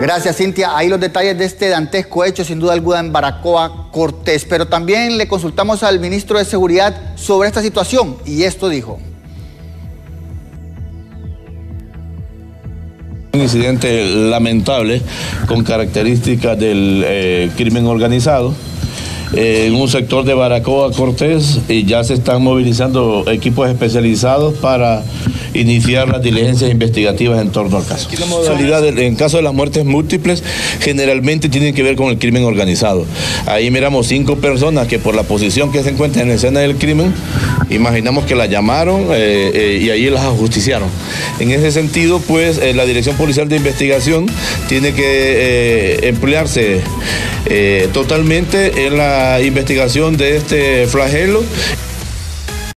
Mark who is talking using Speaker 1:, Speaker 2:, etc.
Speaker 1: Gracias, Cintia. Ahí los detalles de este dantesco hecho, sin duda alguna, en Baracoa Cortés. Pero también le consultamos al ministro de Seguridad sobre esta situación y esto dijo.
Speaker 2: Un incidente lamentable con características del eh, crimen organizado en un sector de Baracoa Cortés y ya se están movilizando equipos especializados para iniciar las diligencias investigativas en torno al caso. En caso de las muertes múltiples generalmente tienen que ver con el crimen organizado. Ahí miramos cinco personas que por la posición que se encuentran en la escena del crimen, imaginamos que la llamaron eh, eh, y ahí las ajusticiaron. En ese sentido, pues eh, la Dirección Policial de Investigación tiene que emplearse totalmente en la investigación de este flagelo.